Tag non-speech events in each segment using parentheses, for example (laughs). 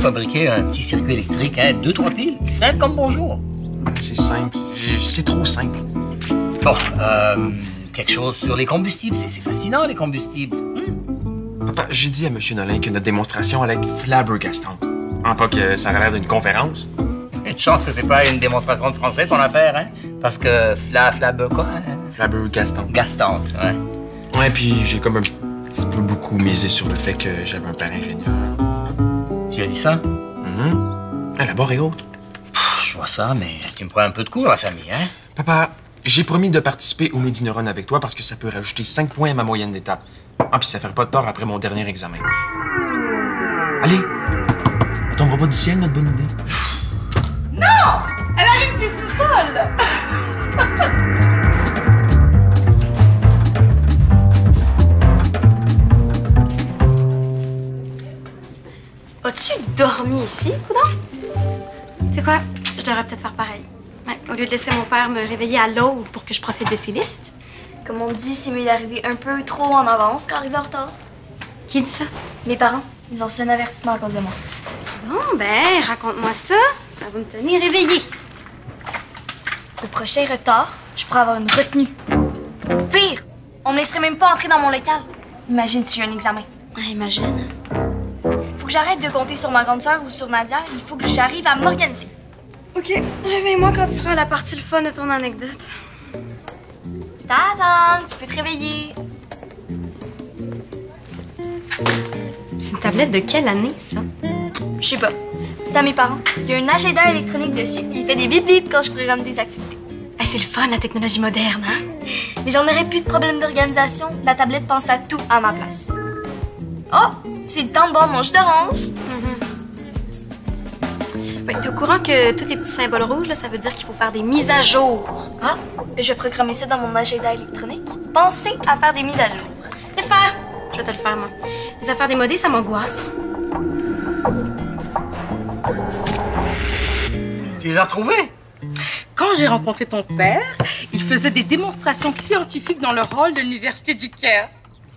fabriquer un petit circuit électrique, hein? Deux, trois piles, simple comme bonjour. C'est simple. C'est trop simple. Bon, euh, quelque chose sur les combustibles. C'est fascinant, les combustibles. Papa, j'ai dit à M. Nolin que notre démonstration allait être flabbergastante. En pas que ça aurait l'air d'une conférence. Une chance que c'est pas une démonstration de français ton affaire, hein? Parce que fla, flab, quoi? hein? Flabbergastante. Gastante, ouais. Ouais, puis j'ai comme un petit peu beaucoup misé sur le fait que j'avais un père ingénieur. Tu as dit ça? Mhm. Ah, la barre est haute. Pff, Je vois ça, mais tu me prends un peu de cours, là, Samy, hein? Papa, j'ai promis de participer au Midi Neurone avec toi parce que ça peut rajouter 5 points à ma moyenne d'étape. Ah, puis ça ferait pas de tort après mon dernier examen. Allez! On tombera pas du ciel, notre bonne idée. Elle arrive du sous-sol! (laughs) As-tu dormi ici, coudon? Tu sais quoi? Je devrais peut-être faire pareil. Ouais, au lieu de laisser mon père me réveiller à l'aube pour que je profite de ses lifts. Comme on dit, c'est mieux d'arriver un peu trop en avance qu'arriver en retard. Qui dit ça? Mes parents, ils ont reçu un avertissement à cause de moi. Bon, ben, raconte-moi ça. Ça va me tenir éveillée. Au prochain retard, je pourrais avoir une retenue. Pire, on me laisserait même pas entrer dans mon local. Imagine si j'ai un examen. Ah, imagine. Que j'arrête de compter sur ma grande sœur ou sur Nadia. Il faut que j'arrive à m'organiser. OK, réveille-moi quand tu seras à la partie le fun de ton anecdote. Tadam, tu peux te réveiller. C'est une tablette de quelle année, ça? Je sais pas. C'est à mes parents. Il y a un agenda électronique dessus, puis il fait des bip bip quand je programme des activités. Ah, c'est le fun, la technologie moderne, hein? Mais j'en aurais plus de problème d'organisation. La tablette pense à tout à ma place. Oh, c'est le temps de boire mon jus d'orange. Ouais, t'es au courant que tous les petits symboles rouges, là, ça veut dire qu'il faut faire des mises à jour. Ah, je vais programmer ça dans mon agenda électronique. Pensez à faire des mises à jour. Laisse faire. Je vais te le faire, moi. Les affaires démodées, ça m'angoisse. Tu les as retrouvés? Quand j'ai rencontré ton père, il faisait des démonstrations scientifiques dans le hall de l'Université du Caire.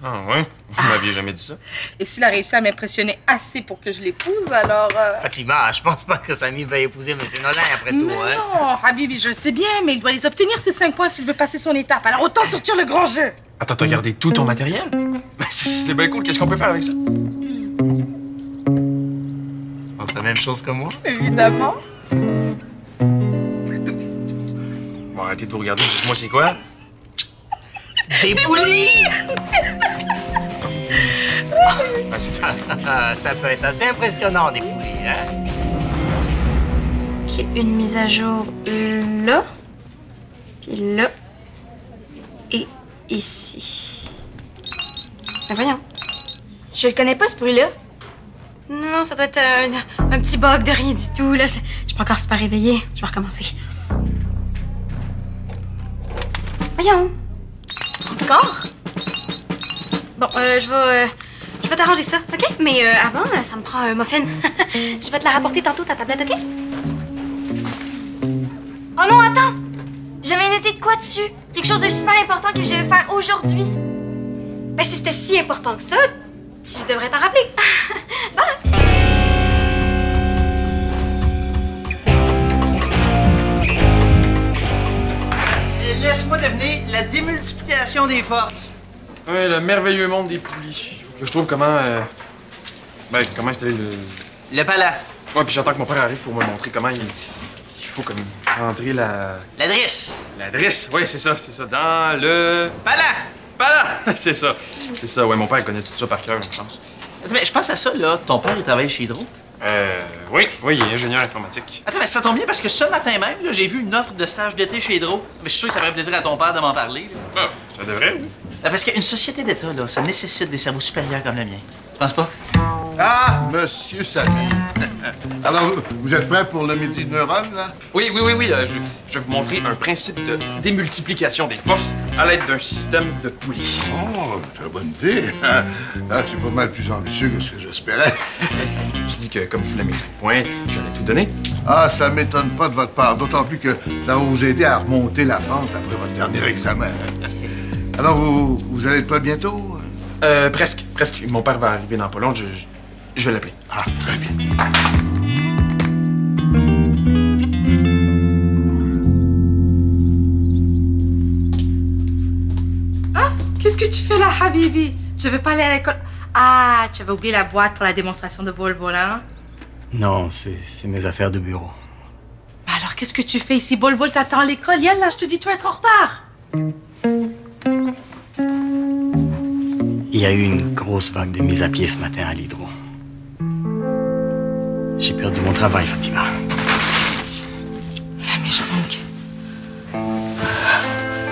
Ah ouais? Vous m'aviez jamais dit ça? Et s'il a réussi à m'impressionner assez pour que je l'épouse, alors... euh, Fatima, je pense pas que Samy va épouser M. Nolin après tout, Mais hein? non, Habibi, je le sais bien, mais il doit les obtenir, ces cinq points, s'il veut passer son étape. Alors autant sortir le grand jeu. Attends, t'as gardé tout ton matériel? (laughs) C'est- c'est bien cool. Qu'est-ce qu'on peut faire avec ça? Tu penses la même chose que moi? Évidemment. Bon, arrêtez de vous regarder. Dites-moi, c'est quoi? Des poulies! (laughs) (laughs) ça, peut être assez impressionnant, des poulies, hein? OK, une mise à jour là. Puis là. Et ici. Ben voyons. Je le connais pas, ce bruit-là. Non, ça doit être un, un petit bug de rien du tout. Là, je, je suis pas encore super réveillée. Je vais recommencer. Voyons. Encore? Bon, euh, je vais, euh, vais t'arranger ça, ok? Mais euh, avant, euh, ça me prend un muffin. (laughs) je vais te la rapporter tantôt ta tablette, ok? Oh non, attends! J'avais noté de quoi dessus? Quelque chose de super important que je vais faire aujourd'hui. Ben si c'était si important que ça, tu devrais t'en rappeler. (laughs) Bye. Laisse-moi deviner la démultiplication des forces. Ouais, le merveilleux monde des poulies. Je trouve comment. euh, Ben, comment installer le. Le pala. Ouais, puis j'attends que mon père arrive pour me montrer comment il. Il faut comme rentrer la. L'adresse. L'adresse. Ouais, c'est ça, c'est ça. Dans le. Pala. Pas là! (laughs) c'est ça. C'est ça, ouais, mon père connaît tout ça par cœur, je pense. Attends, mais je pense à ça, là. Ton père, il travaille chez Hydro. Euh. Oui, oui, il est ingénieur informatique. Attends, mais ça tombe bien parce que ce matin même, là, j'ai vu une offre de stage d'été chez Hydro. Mais je suis sûr que ça ferait plaisir à ton père de m'en parler. là. Ah, ça devrait, oui. Ah, Parce qu'une société d'État, là, ça nécessite des cerveaux supérieurs comme le mien. Tu penses pas? Ah, monsieur Samy. (laughs) Alors, vous êtes prêt pour le midi neurone, là? Oui, oui, oui, oui. euh, je, je vais vous montrer un principe de démultiplication des forces à l'aide d'un système de poulies. Oh, très bonne idée. (laughs) Ah, c'est pas mal plus ambitieux que ce que j'espérais. Je me suis dit que comme je voulais mes 5 points, j'allais tout donner. Ah, ça m'étonne pas de votre part, d'autant plus que ça va vous aider à remonter la pente après votre dernier examen. (laughs) Alors, vous, vous allez être prêt bientôt? Euh, presque, presque. Mon père va arriver dans pas long. Je, je- Je vais l'appeler. Ah, très bien. Qu'est-ce que tu fais là, Habibi? Tu veux pas aller à l'école? Ah, tu avais oublié la boîte pour la démonstration de Bol Bol, hein? Non, c'est c'est mes affaires de bureau. Mais Alors, qu'est-ce que tu fais ici? Bol Bol t'attend à l'école. Yallah, je te dis, tu vas être en retard. Y a eu une grosse vague de mise à pied ce matin à l'hydro. J'ai perdu mon travail, Fatima. Ah, mais je manque.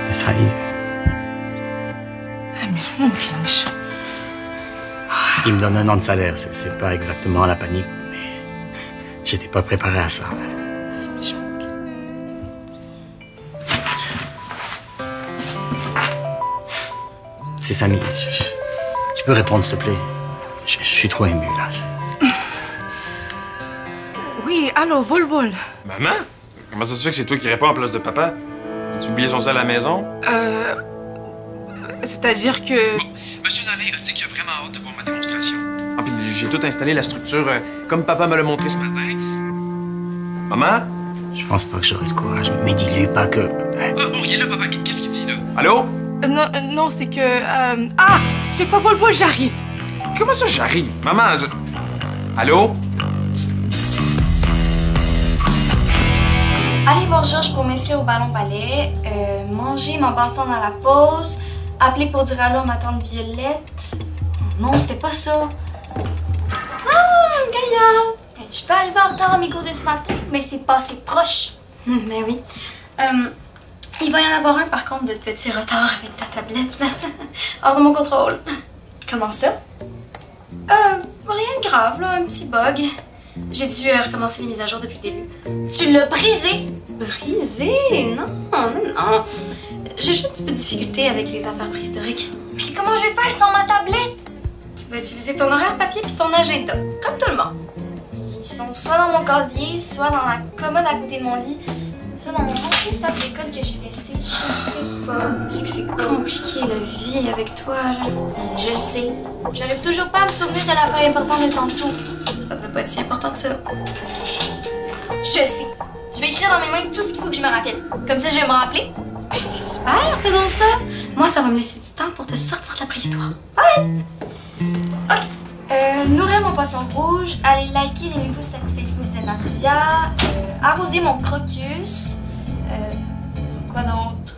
Mais ça y est, je manque, je- il me donne un an de salaire. C'est pas exactement la panique, mais j'étais pas préparé à ça. C'est Samy. Tu peux répondre, s'il te plaît? Je, je suis trop ému, là. Oui, allô, Bol Bol. Maman? Comment ça se fait que c'est toi qui réponds en place de papa? As-tu oublié son sel à la maison? Euh. C'est-à-dire que. Monsieur Nolin a dit qu'il a vraiment hâte de voir ma démonstration. Ah, puis j'ai tout installé la structure euh, comme papa me l'a montré ce matin. Maman? Je pense pas que j'aurai le courage. Mais dis-lui pas que... Ah, bon, il est là, papa. Qu'est-ce qu'il dit, là? Allô? Euh, Non, euh, non, c'est que. euh, Ah, c'est quoi, Bol Bol, j'arrive. Comment ça, j'arrive? Maman, je- Allô? Aller voir Georges pour m'inscrire au ballon ballet, euh, manger bâton dans la pause, appeler pour dire allô à ma tante Violette. Non, c'était pas ça. Ah, Gaïa! Eh, Je peux arriver en retard à mes cours de ce matin, mais c'est passé proche. Mais (laughs) oui. Euh, il va y en avoir un, par contre, de petits retards avec ta tablette, là. (laughs) Hors de mon contrôle. Comment ça? Euh, rien de grave, là, un petit bug. J'ai dû euh, recommencer les mises à jour depuis le début. Tu l'as brisé? Brisé? Non, non, non. J'ai juste un petit peu de difficulté avec les affaires préhistoriques. Mais comment je vais faire sans ma tablette? Tu vas utiliser ton horaire papier puis ton agenda, comme tout le monde. Ils sont soit dans mon casier, soit dans la commode à côté de mon lit, dans mon ancien sac d'école que j'ai laissé. Je sais pas. Tu que c'est compliqué la vie avec toi, là. Je sais. J'arrive toujours pas à me souvenir de l'affaire importante de tantôt. Ça devrait pas être si important que ça. Je sais. Je vais écrire dans mes mains tout ce qu'il faut que je me rappelle. Comme ça, je vais me rappeler. Ben, c'est super, fais donc ça. Moi, ça va me laisser du temps pour te sortir de la préhistoire. Ouais. Ok. Euh, nourrir mon poisson rouge, aller liker les nouveaux statuts Facebook de Nadia, euh, arroser mon crocus. Euh, quoi d'autre?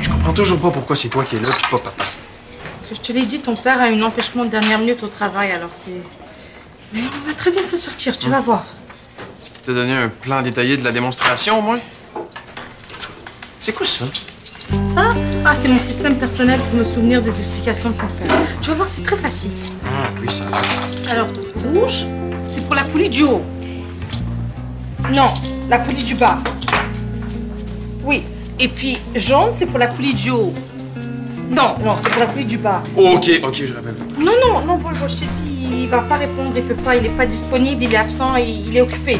Je comprends toujours pas pourquoi c'est toi qui es là, puis pas papa. Parce que je te l'ai dit, ton père a un empêchement de dernière minute au travail, alors c'est. Mais on va très bien se sortir, tu vas voir. Est-ce qu'il t'a donné un plan détaillé de la démonstration, au moins? C'est quoi ça? Ça Ah, c'est mon système personnel pour me souvenir des explications de ton père. Tu vas voir, c'est très facile. Ah, oui, ça. Alors, rouge, c'est pour la poulie du haut. Non, la poulie du bas. Oui. Et puis, jaune, c'est pour la poulie du haut. Non, non, c'est pour la poulie du bas. ok, ok, je rappelle. Non, non, non, Paul, je t'ai dit, il va pas répondre, il peut pas, il est pas disponible, il est absent, il, il est occupé.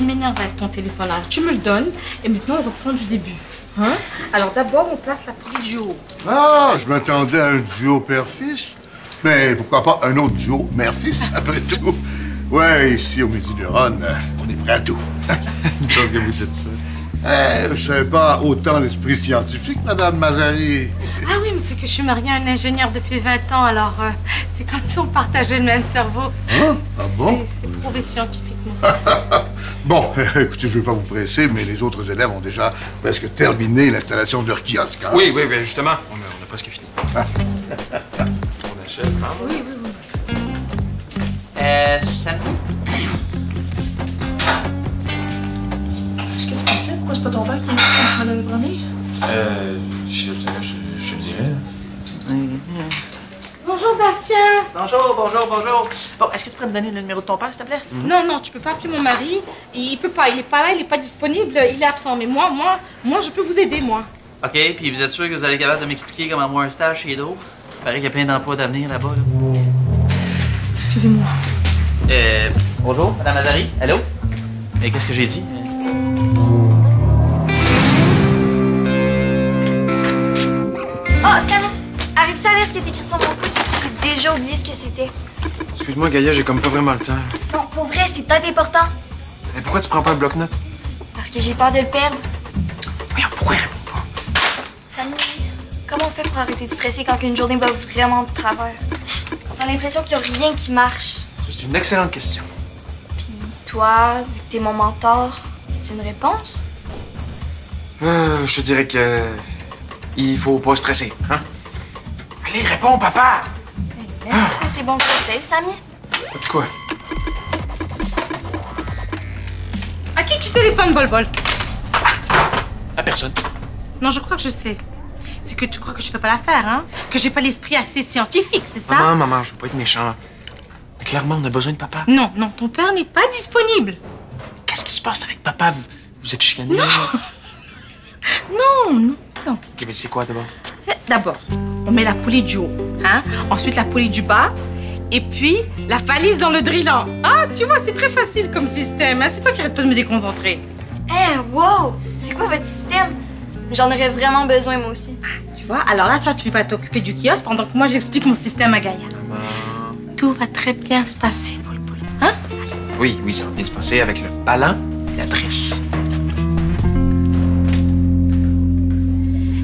Tu m'énerves avec ton téléphone. Alors, tu me le donnes, et maintenant, on reprend du début. Hein Alors, d'abord, on place la poulie du haut. Ah, je m'attendais à un duo père-fils. Mais pourquoi pas un autre duo mère-fils, (laughs) après tout? Ouais, ici, au Midi Neuron, euh, on est prêt à tout. (laughs) Une chose que vous dites ça. Eh, je savais pas autant l'esprit scientifique, Madame Mazari. Ah oui, mais c'est que je suis mariée à un ingénieur depuis 20 ans, alors euh, c'est comme si on partageait le même cerveau. Hein? Ah bon? C'est- C'est prouvé scientifiquement. (laughs) Bon, (laughs) écoutez, je ne vais pas vous presser, mais les autres élèves ont déjà presque terminé l'installation de leur kiosque. hein? Oui, oui, oui, justement. On a, on a presque fini. (laughs) on achète, hein? Oui, oui, oui. Euh, Sammy? Est-ce que tu pensais pourquoi c'est pas ton père qui me l'avait promis? Euh, je, je, je, je le dirais. Bonjour, Bastien. Bonjour, bonjour, bonjour. Bon, est-ce que tu pourrais me donner le numéro de ton père, s'il te plaît? Non, non, tu peux pas appeler mon mari. Il peut pas, il est pas là, il est pas disponible, il est absent. Mais moi, moi, moi, je peux vous aider, moi. OK, puis vous êtes sûr que vous allez être capable de m'expliquer comment avoir un stage chez Hydro? Il paraît qu'il y a plein d'emplois d'avenir là-bas. Là. Excusez-moi. Euh, Bonjour, Madame Mazari. Allô? Mais qu'est-ce que j'ai dit? Oh, Sam, arrives-tu à lire ce qui est écrit sur mon déjà oublié ce que c'était. Excuse-moi, Gaïa, j'ai comme pas vraiment le temps. Non, pour vrai, c'est peut-être important. Mais pourquoi tu prends pas le bloc-notes? Parce que j'ai peur de le perdre. Voyons, pourquoi il répond pas? Samy, comment on fait pour arrêter de stresser quand une journée va vraiment de travers? T'as l'impression qu'il n'y a rien qui marche. C'est une excellente question. Puis toi, vu que t'es mon mentor, as une réponse? Euh, je te dirais que. Il faut pas stresser, hein? Allez, réponds, papa! Laisse-moi tes bons conseils, Samy. De quoi? À qui tu téléphones, Bol Bol? À personne. Non, je crois que je sais. C'est que tu crois que je fais pas l'affaire, hein? Que j'ai pas l'esprit assez scientifique, c'est ça? Maman, maman, je veux pas être méchant. Mais clairement, on a besoin de papa. Non, non, ton père n'est pas disponible. Qu'est-ce qui se passe avec papa? Vous, vous êtes chicané? Non. Non, non, non. Ok, mais c'est quoi d'abord? Eh, D'abord, on met la poulie du haut, hein Ensuite, la poulie du bas. Et puis, la valise dans le drillant. Ah, tu vois, c'est très facile comme système. Hein c'est toi qui arrête pas de me déconcentrer. Eh, wow! C'est quoi votre système? J'en aurais vraiment besoin, moi aussi. Tu vois, alors là, toi, tu vas t'occuper du kiosque pendant que moi, j'explique mon système à Gaïa. Tout va très bien se passer, Boul Boul. Hein? Oui, oui, ça va bien se passer avec le ballon et la tresse.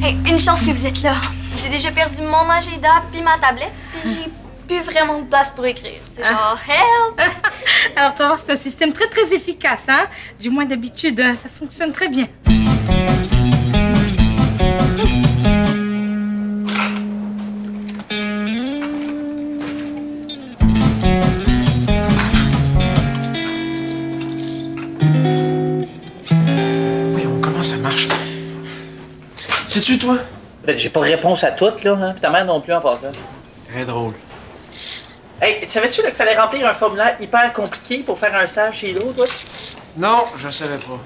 Hey, une chance que vous êtes là. J'ai déjà perdu mon agenda puis ma tablette, puis j'ai plus vraiment de place pour écrire. C'est genre help! (laughs) Alors, tu vas voir, c'est un système très, très efficace, hein? Du moins, d'habitude, euh, ça fonctionne très bien. Voyons, comment ça marche? Sais-tu, toi? Ben, J'ai pas de réponse à toutes, là, hein? Puis ta mère non plus en passant. Très drôle. Hey, savais-tu là, qu'il fallait remplir un formulaire hyper compliqué pour faire un stage chez Hydro, toi? Non, je savais pas.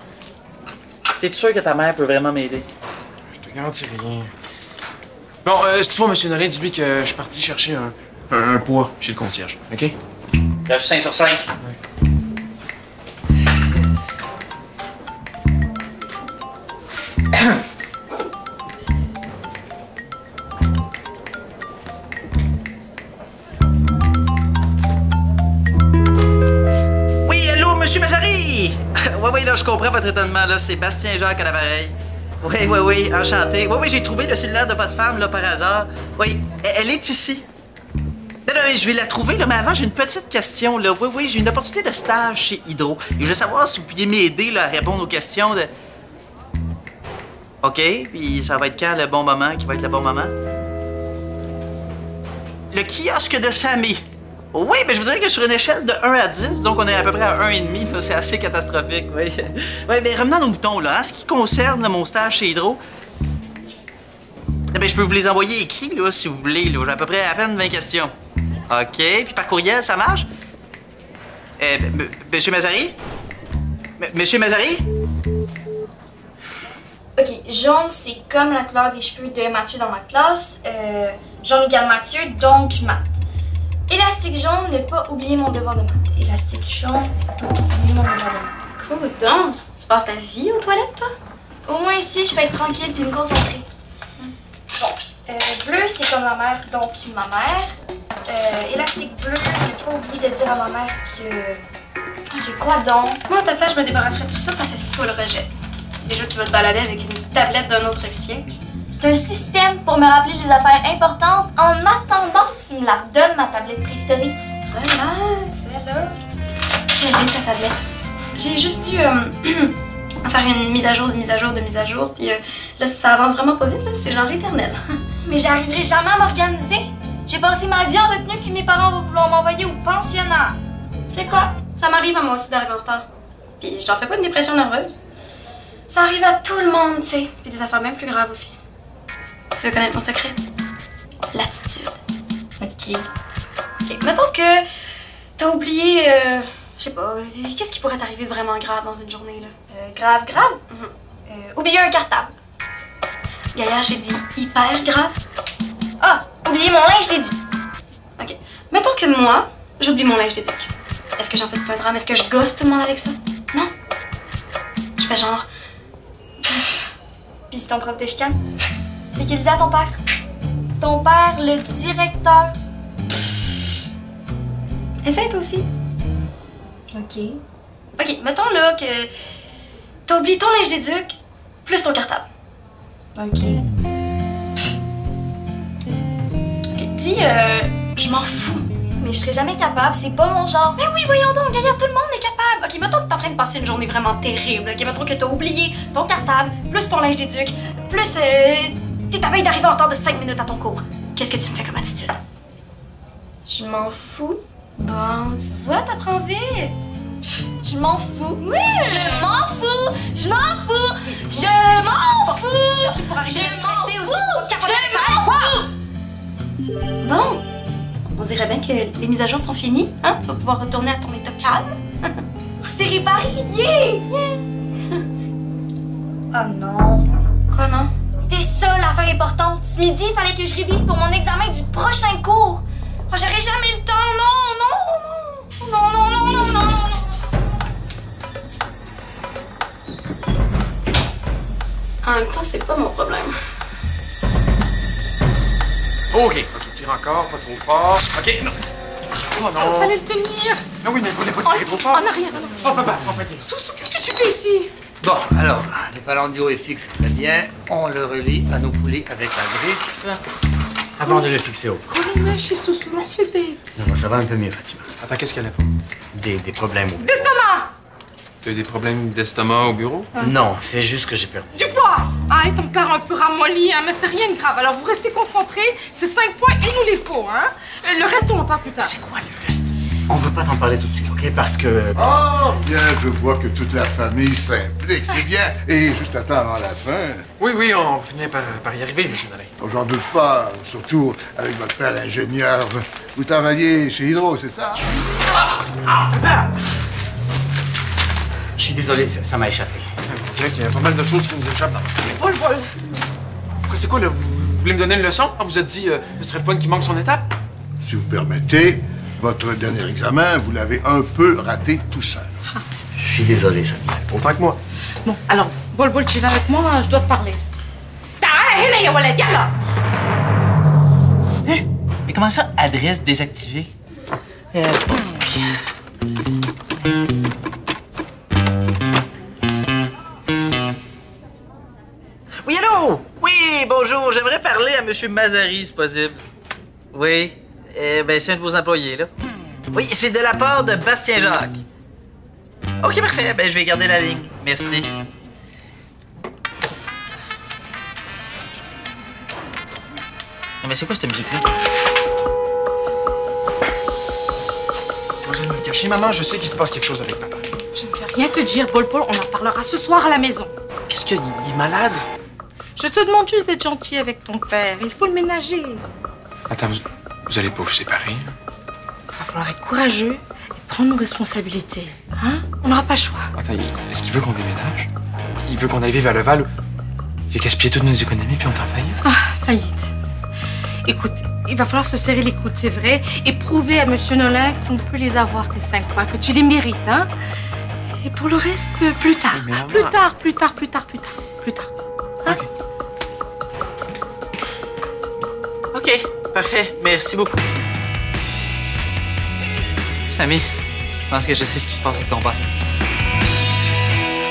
T'es sûr que ta mère peut vraiment m'aider? Je te garantis rien. Bon, euh, si tu vois, monsieur Nolin, dis-lui que je suis parti chercher un, un, un poids chez le concierge, OK? Lâche 5 sur 5. Votre étonnement, là. C'est Bastien Jacques à l'appareil. Oui, oui, oui, enchanté. Oui, oui, j'ai trouvé le cellulaire de votre femme, là, par hasard. Oui, elle- est ici. Non, non, je vais la trouver, là, mais avant, j'ai une petite question, là. Oui, oui, j'ai une opportunité de stage chez Hydro. Et je voulais savoir si vous pouviez m'aider, là, à répondre aux questions de... OK, puis ça va être quand le bon moment qui va être le bon moment? Le kiosque de Sammy. Oui, mais je vous dirais que sur une échelle de 1 à 10, donc on est à peu près à 1,5, là, c'est assez catastrophique, oui. (laughs) Oui, mais revenons à nos moutons, là. En ce qui concerne mon stage chez Hydro, eh ben, je peux vous les envoyer écrits, là, si vous voulez. là. J'ai à peu près à peine 20 questions. OK, puis par courriel, ça marche? M- m- Monsieur Mazari? Monsieur Mazari? Ok, jaune, c'est comme la couleur des cheveux de Mathieu dans ma classe. Euh, jaune égale Mathieu, donc maths. Élastique jaune, ne pas oublier mon devoir de maths. Élastique jaune, ne pas oublier mon devoir de maths. Cool, tu passes ta vie aux toilettes, toi? Au moins ici, je peux être tranquille et me concentrer. Bon, euh, bleu, c'est comme ma mère, donc ma mère. Euh, élastique bleu, ne pas oublier de dire à ma mère que. Que quoi donc? Moi, à ta place, je me débarrasserais de tout ça, ça fait full rejet. Déjà, tu vas te balader avec une tablette d'un autre siècle. C'est un système pour me rappeler les affaires importantes en attendant que tu me la redonnes, ma tablette préhistorique. Relax, là. J'ai bien ta tablette. J'ai juste dû euh, (clears throat) faire une mise à jour, de mise à jour, de mise à jour, puis euh, là, ça avance vraiment pas vite, là, c'est genre éternel. (laughs) Mais j'arriverai jamais à m'organiser. J'ai passé ma vie en retenue puis mes parents vont vouloir m'envoyer au pensionnat. Tu sais quoi? Ça m'arrive à moi aussi d'arriver en retard. Puis j'en fais pas une dépression nerveuse. Ça arrive à tout le monde, tu sais. Puis des affaires même plus graves aussi. Tu veux connaître mon secret? L'attitude. Ok. Ok, mettons que t'as oublié, euh, je sais pas, qu'est-ce qui pourrait t'arriver vraiment grave dans une journée, là? Euh, grave, grave? Euh, oublier un cartable. Gaillard, j'ai dit hyper grave. Ah, oublier mon linge d'éduc. Ok. Mettons que moi, j'oublie mon linge d'éduc. Est-ce que j'en fais tout un drame? Est-ce que je gosse tout le monde avec ça? Non. Je fais genre. Si ton prof t'échicane? Fait qu'il dit à ton père. Ton père, le directeur. Essaye toi aussi. Ok. Ok, mettons là que t'as oublié ton linge d'éduc plus ton cartable. Ok. Dis, euh, je m'en fous. Mais je serais jamais capable, c'est pas mon genre. Mais oui, voyons donc, Gaïa, tout le monde est capable. Ok, mettons que t'es en train de passer une journée vraiment terrible. Ok, mettons que t'as oublié ton cartable, plus ton linge d'éduc, plus euh, t'es à veille d'arriver en retard de 5 minutes à ton cours. Qu'est-ce que tu me fais comme attitude? Je m'en fous. Bon, tu vois, t'apprends vite. Je m'en fous. Oui. Je m'en fous. Je m'en fous. Je m'en fous. Je m'en fous. Je m'en fous. Bon, on dirait bien que les mises à jour sont finies. Hein? Tu vas pouvoir retourner à ton état calme. (laughs) C'est réparé. Yeah. Oh non. Quoi, non? C'était ça l'affaire importante. Ce midi, il fallait que je révise pour mon examen du prochain cours. Oh, J'aurais jamais le temps. Non, non, non. Non, non, non, non, non, non. En même temps, c'est pas mon problème. OK, OK, tire encore, pas trop fort. OK, non. Oh non. Fallait le tenir. Non, oui, mais il fallait pas tirer trop fort. En arrière, alors. Oh, papa, en fait. Soussou, qu'est-ce que tu fais ici? Bon, alors, le palandio est fixe, très bien. On le relie à nos poulets avec la grisse. Avant de le fixer au Oh, fait bête. Non, non, ça va un peu mieux, Fatima. Attends, qu'est-ce qu'elle a pas? Des, des problèmes au D'estomac T'as eu des problèmes d'estomac au bureau? Non, c'est juste que j'ai perdu. Du poids Ah, et ton cœur un peu ramolli, hein, mais c'est rien de grave. Alors, vous restez concentrés, c'est 5 points, il nous les faut, hein. Euh, Le reste, on en parle plus tard. C'est quoi le reste? On veut pas t'en parler tout de suite, Parce que. Ah, bien, je vois que toute la famille s'implique, c'est bien. Et juste à temps avant la fin, Oui, oui, on finit par, par y arriver, monsieur Nolin. oh, j'en doute pas, surtout avec votre père ingénieur. Vous travaillez chez Hydro, c'est ça? Je suis désolé, ça m'a échappé. On dirait qu'il y a pas mal de choses qui nous échappent dans le Vol, vol. Quoi, c'est quoi, là? Vous, vous voulez me donner une leçon? Ah, vous êtes dit, euh, ce serait le fun qui manque son étape? Si vous permettez, votre dernier examen, vous l'avez un peu raté tout seul. Je suis désolé, ça. Autant que moi. Bon, alors, Bol Bol, tu viens avec moi, je dois te parler. Hein? Mais comment ça, adresse désactivée? Eh, Oui, allô? Oui, bonjour. J'aimerais parler à M. Mazari, si possible. Oui. Eh ben, c'est un de vos employés, là. Oui, c'est de la part de Bastien Jacques. OK, parfait. Ben, je vais garder la ligne. Merci. Non, mais c'est quoi cette musique-là? Vous allez me cacher, maman, je sais qu'il se passe quelque chose avec papa. Je ne vais rien te dire, Bol Bol, on en parlera ce soir à la maison. Qu'est-ce qu'il est malade? Je te demande juste d'être gentil avec ton père, il faut le ménager. Attends, vous, allez pas vous séparer? Il va falloir être courageux et prendre nos responsabilités. Hein? On n'aura pas le choix. Attends, est-ce qu'il veut qu'on déménage? Il veut qu'on aille vivre à Leval? Il a gaspillé toutes nos économies puis on t'en faillit? Ah, faillite. Écoute, il va falloir se serrer les coudes, c'est vrai, et prouver à Monsieur Nolin qu'on peut les avoir, tes cinq points, que tu les mérites, hein? Et pour le reste, plus tard. Mais Plus tard, plus tard, plus tard, plus tard, plus tard. OK. OK, parfait. Merci beaucoup. Samy, je pense que je sais ce qui se passe avec ton père.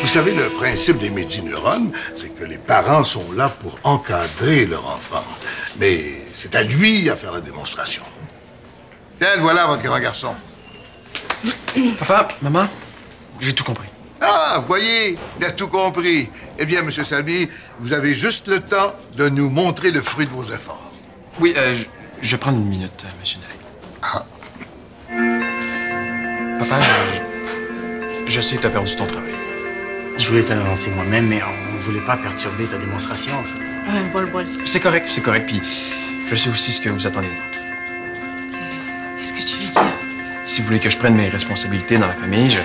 Vous savez, le principe des médineurones, c'est que les parents sont là pour encadrer leur enfant. Mais c'est à lui à faire la démonstration. Tiens, voilà votre grand garçon. Papa, maman, j'ai tout compris. Ah, voyez, il a tout compris. Eh bien, Monsieur Samy, vous avez juste le temps de nous montrer le fruit de vos efforts. Oui, euh, je, vais prendre une minute, euh, monsieur Nolin. Ah. Papa, je, je sais que t'as perdu ton travail. Je voulais te l'annoncer moi-même, mais on ne voulait pas perturber ta démonstration. ça. Ouais, bol, bol. c'est- correct, c'est correct, puis je sais aussi ce que vous attendez de moi. Qu'est-ce que tu veux dire? Si vous voulez que je prenne mes responsabilités dans la famille, je,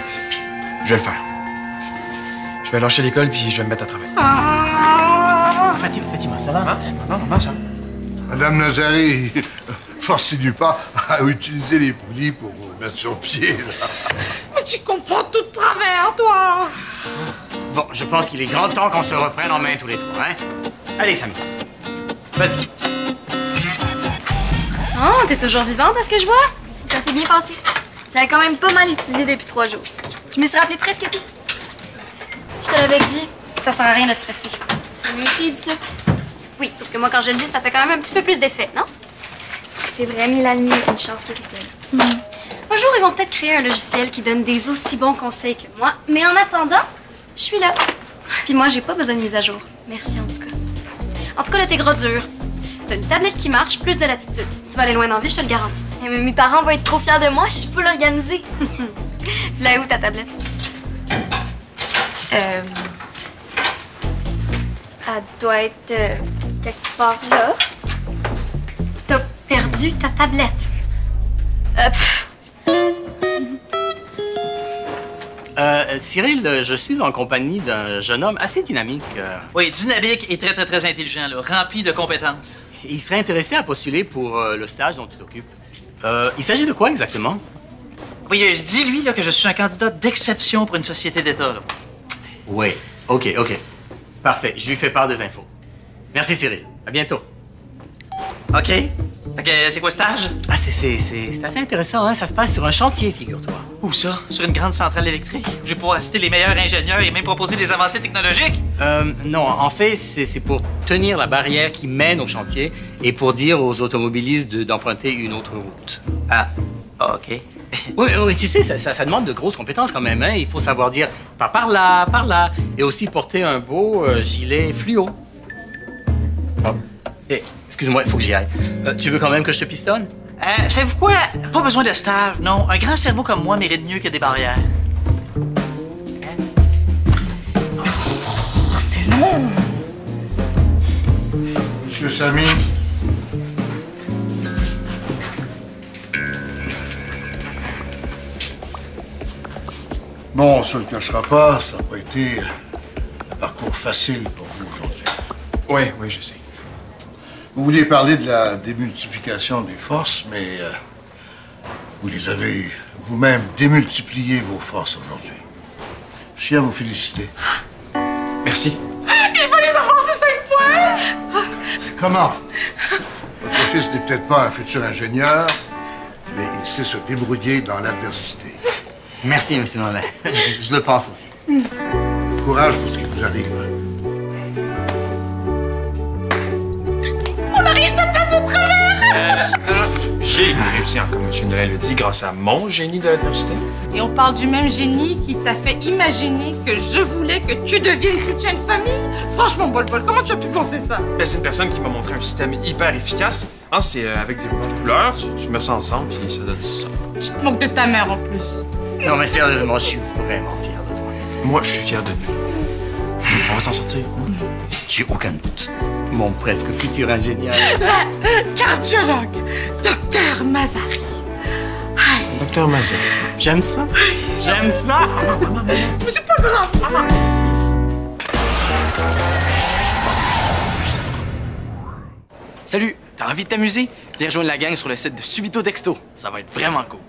je vais le faire. Je vais lâcher l'école puis je vais me mettre à travailler. Ah, Fatima, Fatima, ça va? Maman, maman, maman, ça. Madame Nazari, (laughs) forcez-lui pas à utiliser les poulies pour vos le mettre sur pied, là. Mais tu comprends tout de travers, toi Bon, je pense qu'il est grand temps qu'on se reprenne en main tous les trois, hein? Allez, Samy. Vas-y. Oh, t'es toujours vivante à ce que je vois? Ça s'est bien passé. J'avais quand même pas mal étudié depuis trois jours. Je me suis rappelé presque tout. Je te l'avais dit. Ça sert à rien de stresser. C'est lui aussi, il dit ça. Oui, sauf que moi, quand je le dis, ça fait quand même un petit peu plus d'effet, non? C'est vrai, Mélanie, une chance qu'elle là. Un jour, ils vont peut-être créer un logiciel qui donne des aussi bons conseils que moi, mais en attendant, je suis là. Puis moi, j'ai pas besoin de mise à jour. Merci en tout cas. En tout cas, là, t'es gros dur. T'as une tablette qui marche, plus de latitude. Tu vas aller loin dans la vie, je te le garantis. Et mes parents vont être trop fiers de moi, je suis full organisée. (laughs) Là où ta tablette? Euh... Elle doit être euh, quelque part là. T'as perdu ta tablette. Euh, pff, Euh, Cyril, euh, je suis en compagnie d'un jeune homme assez dynamique. euh, Oui, dynamique et très, très, très intelligent, là, rempli de compétences. il serait intéressé à postuler pour euh, le stage dont tu t'occupes. Euh, il s'agit de quoi exactement? Oui, euh, dis-lui là, que je suis un candidat d'exception pour une société d'État. là. Oui. OK, OK. Parfait. Je lui fais part des infos. Merci, Cyril. À bientôt. OK? Fait que c'est quoi le stage? Ah, c'est, c'est, c'est, c'est assez intéressant, hein? Ça se passe sur un chantier, figure-toi. Où ça? Sur une grande centrale électrique? Où je vais pouvoir citer les meilleurs ingénieurs et même proposer des avancées technologiques? Euh, non, en fait, c'est, c'est pour tenir la barrière qui mène au chantier et pour dire aux automobilistes de- d'emprunter une autre route. Ah, OK. (laughs) Oui, oui, tu sais, ça, ça- ça demande de grosses compétences quand même. Hein? Il faut savoir dire par, par là, par là. Et aussi porter un beau euh, gilet fluo. Eh, excuse-moi, il faut que j'y aille. Euh, tu veux quand même que je te pistonne? Euh, savez-vous quoi? Pas besoin de stage, non. Un grand cerveau comme moi mérite mieux que des barrières. Oh, c'est long Monsieur Samy, Bon, on se le cachera pas, ça n'a pas été un parcours facile pour vous aujourd'hui. Oui, oui, je sais. Vous vouliez parler de la démultiplication des forces, mais euh, vous les avez vous-même démultiplié vos forces aujourd'hui. Je tiens à vous féliciter. Merci. Il va les avancer 5 points Comment? Votre fils n'est peut-être pas un futur ingénieur, mais il sait se débrouiller dans l'adversité. Merci, monsieur Nolin. je, je le pense aussi. Courage pour ce qui vous arrive. J'ai réussi, hein, comme M. Noël le dit, grâce à mon génie de l'adversité. Et on parle du même génie qui t'a fait imaginer que je voulais que tu deviennes soutien de famille Franchement, Bol Bol, comment tu as pu penser ça? Ben, c'est une personne qui m'a montré un système hyper efficace. Hein, c'est euh, avec des de couleur, tu, tu mets ça ensemble, puis ça donne ça. Tu te moques de ta mère en plus. Non, mais sérieusement, je suis vraiment fier de toi. Moi, je suis fier de nous. On va s'en sortir. J'ai aucun doute. Mon presque futur ingénieur. (laughs) Cardiologue, docteur Mazari. Docteur Mazur. J'aime ça. J'aime ça. mais c'est pas grave. Salut, t'as envie de t'amuser? Viens rejoindre la gang sur le site de Subito Dexto. Ça va être vraiment cool.